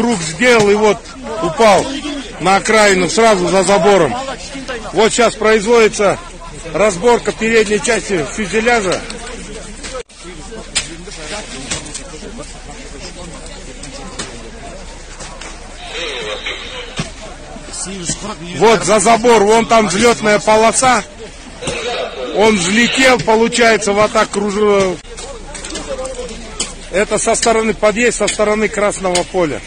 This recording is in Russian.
круг сделал и вот упал на окраину сразу за забором. Вот сейчас производится разборка передней части фюзеляжа. Вот за забор, вон там взлетная полоса. Он взлетел, получается, вот так кружил. Это со стороны подъезд, со стороны Красного поля.